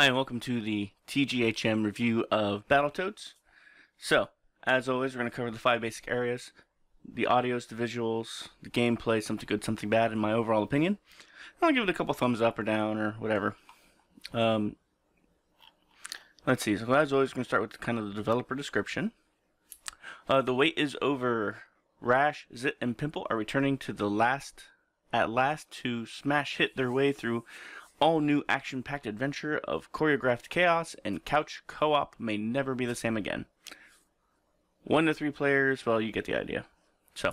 Hi, and welcome to the TGHM review of Battletoads. So, as always, we're going to cover the five basic areas the audios, the visuals, the gameplay, something good, something bad, and my overall opinion. I'll give it a couple thumbs up or down or whatever. Um, let's see. So, as always, we're going to start with kind of the developer description. Uh, the wait is over. Rash, Zitz, and Pimple are returning to the last, at last, to smash hit their way through all new action packed adventure of choreographed chaos and couch co op may never be the same again. One to three players, well, you get the idea. So,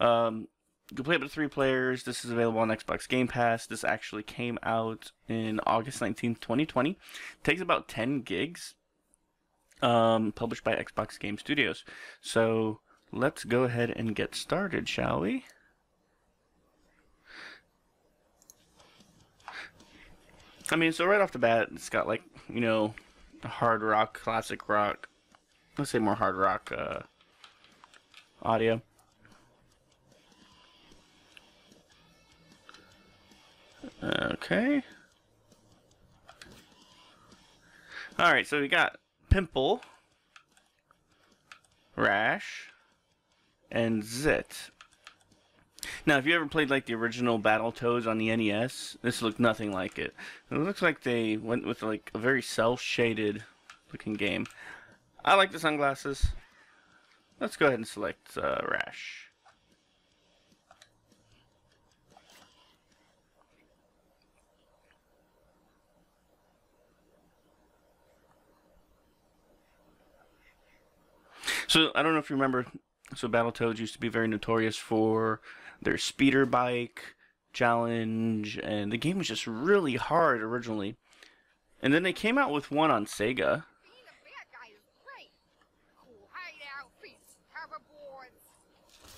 um, you can play up to three players. This is available on Xbox Game Pass. This actually came out in August 19th, 2020. It takes about 10 gigs. Um, published by Xbox Game Studios. So, let's go ahead and get started, shall we? I mean, so right off the bat, it's got like you know, hard rock, classic rock. Let's say more hard rock uh, audio. Okay. All right, so we got pimple, rash, and zit. Now, if you ever played like the original Battletoads on the NES, this looked nothing like it. It looks like they went with like a very cel-shaded looking game. I like the sunglasses. Let's go ahead and select uh, Rash. So I don't know if you remember. So Battletoads used to be very notorious for their speeder bike challenge, and the game was just really hard originally. And then they came out with one on Sega.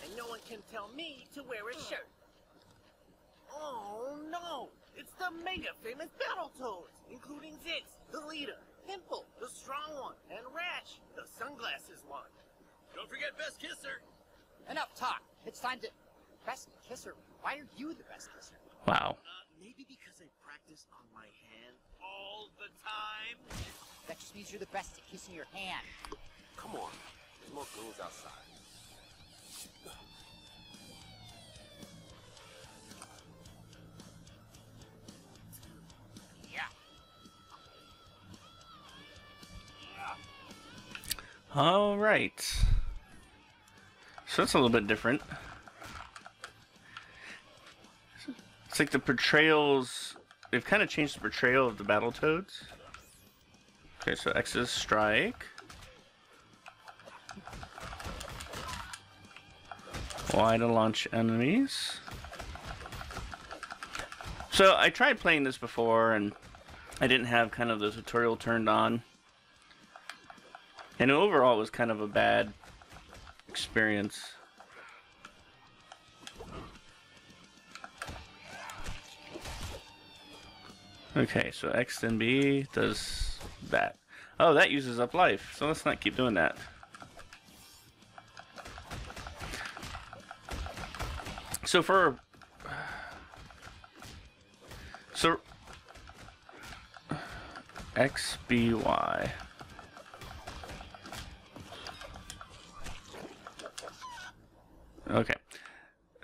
And no one can tell me to wear a shirt. Oh no! It's the mega famous Battletoads, including Zitz, the leader, Pimple, the strong one, and Rash, the sunglasses one. Don't forget Best Kisser. Enough talk. It's time to. Best kisser? Why are you the best kisser? Wow. Uh, maybe because I practice on my hand all the time. That just means you're the best at kissing your hand. Come on, there's more girls outside. Yeah. All right. So that's a little bit different. It's like the portrayals. They've kind of changed the portrayal of the battle toads. Okay, so X is strike. Y to launch enemies. So I tried playing this before and I didn't have kind of the tutorial turned on. And overall, it was kind of a bad experience. Okay, so X then B does that. Oh, that uses up life, so let's not keep doing that. So for... So... X, B, Y. Okay.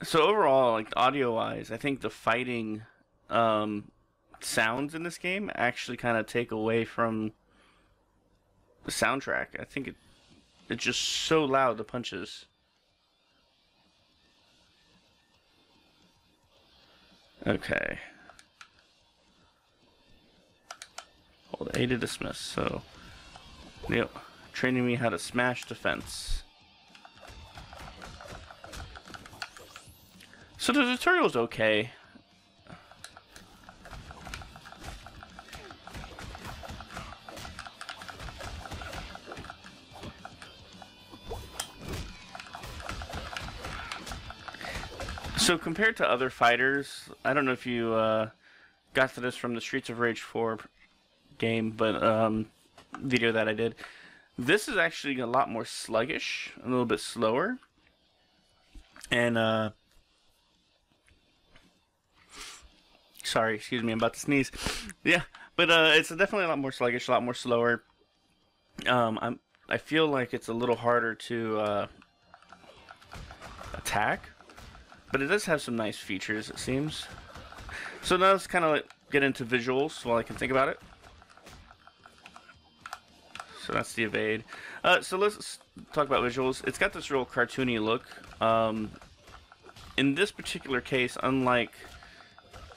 So overall, like audio wise, I think the fighting um, sounds in this game actually kind of take away from the soundtrack. I think it it's just so loud the punches. Okay. Hold A to dismiss. So, yep, training me how to smash defense. So the tutorial's okay. So compared to other fighters, I don't know if you uh, got to this from the Streets of Rage 4 game, but um, video that I did. This is actually a lot more sluggish, a little bit slower. And uh, Sorry, excuse me, I'm about to sneeze. Yeah, but uh, it's definitely a lot more sluggish, a lot more slower. Um, I'm I feel like it's a little harder to uh, attack, but it does have some nice features. It seems. So now let's kind of get into visuals while I can think about it. So that's the evade. Uh, so let's talk about visuals. It's got this real cartoony look. Um, in this particular case, unlike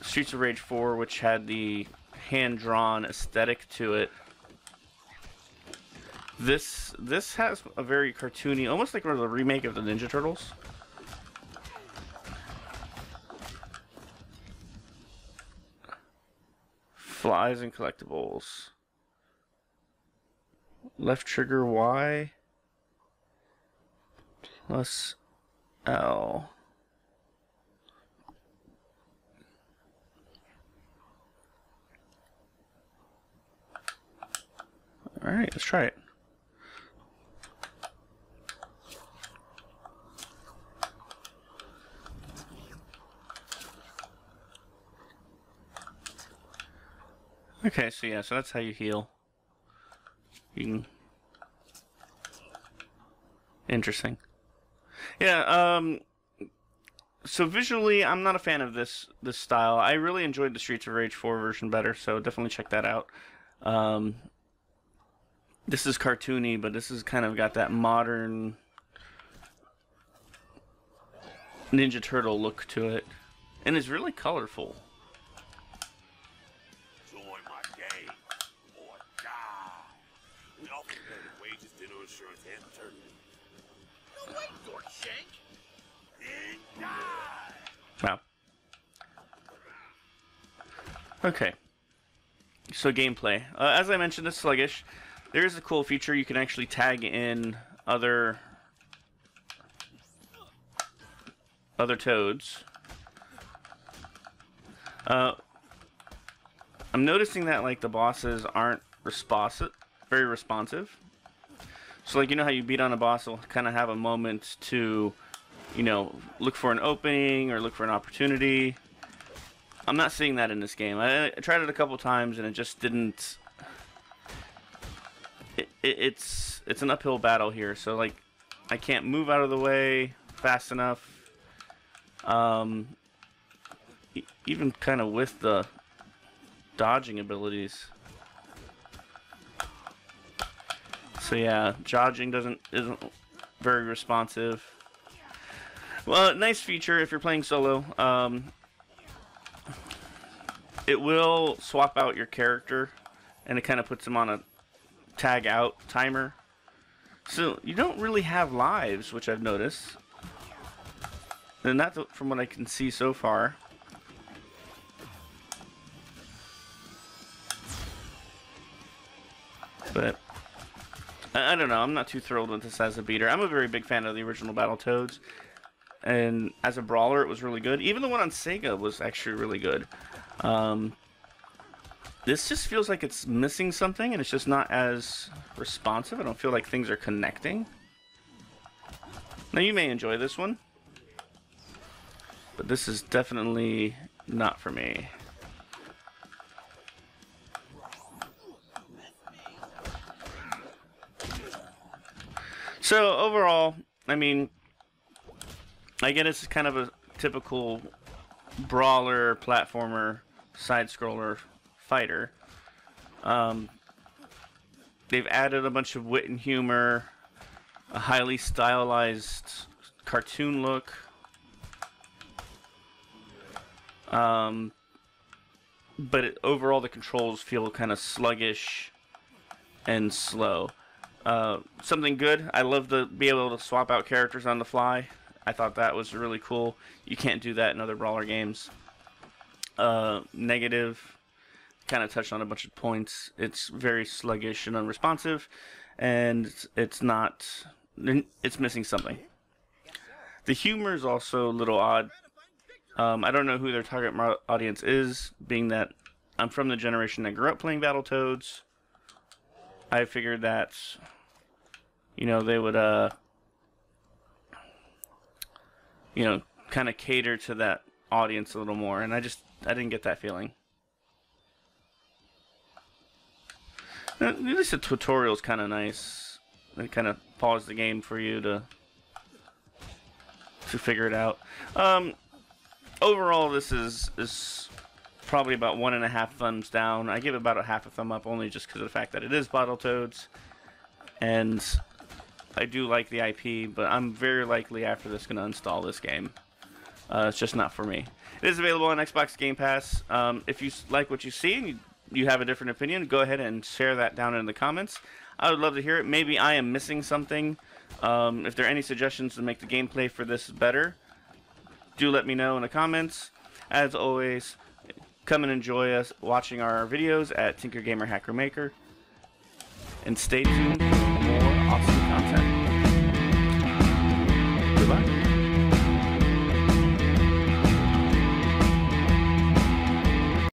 Streets of Rage 4, which had the hand-drawn aesthetic to it, this this has a very cartoony, almost like a remake of the Ninja Turtles. Flies and collectibles. Left trigger Y plus L. Alright, let's try it. Okay, so yeah, so that's how you heal. You can... Interesting. Yeah, um... So visually, I'm not a fan of this this style. I really enjoyed the Streets of Rage 4 version better, so definitely check that out. Um, this is cartoony, but this has kind of got that modern Ninja Turtle look to it. And it's really colorful. Better wages, dinner insurance, and paternity. No way, Dorkshank! Then die! Wow. Okay. So gameplay. Uh, as I mentioned, it's sluggish. There is a cool feature you can actually tag in other other toads. Uh, I'm noticing that like the bosses aren't responsive, very responsive. So like you know how you beat on a boss will kind of have a moment to, you know, look for an opening or look for an opportunity. I'm not seeing that in this game. I, I tried it a couple times and it just didn't. It, it, it's it's an uphill battle here, so like I can't move out of the way fast enough. Um, even kind of with the dodging abilities. So yeah, dodging doesn't isn't very responsive. Well, nice feature if you're playing solo. Um, it will swap out your character, and it kind of puts them on a tag out timer. So you don't really have lives, which I've noticed. And that's from what I can see so far. But I, I don't know. I'm not too thrilled with this as a beater. I'm a very big fan of the original Battletoads, and as a brawler, it was really good. Even the one on Sega was actually really good. Um, this just feels like it's missing something, and it's just not as responsive. I don't feel like things are connecting. Now you may enjoy this one, but this is definitely not for me. So overall, I mean, I get it's kind of a typical brawler, platformer, side scroller fighter. Um, they've added a bunch of wit and humor, a highly stylized cartoon look. Um, but it, overall, the controls feel kind of sluggish and slow. Uh, something good. I love to be able to swap out characters on the fly. I thought that was really cool. You can't do that in other brawler games. Uh, negative. Kind of touched on a bunch of points. It's very sluggish and unresponsive, and it's, not. It's missing something. The humor is also a little odd. Um, I don't know who their target audience is, being that I'm from the generation that grew up playing Battletoads. I figured that, you know, they would, uh, you know, kind of cater to that audience a little more, and I just, I didn't get that feeling. Uh, At least the tutorial is kind of nice. They kind of pause the game for you to to figure it out. Um, overall, this is is probably about one and a half thumbs down. I give it about a half a thumb up, only just because of the fact that it is Battletoads, and I do like the IP. But I'm very likely after this going to install this game. Uh, it's just not for me. It is available on Xbox Game Pass. Um, if you like what you see and you, you have a different opinion, go ahead and share that down in the comments. I would love to hear it. Maybe I am missing something. Um, if there are any suggestions to make the gameplay for this better, do let me know in the comments. As always, come and enjoy us watching our videos at Tinker Gamer Hacker Maker. And stay tuned for more awesome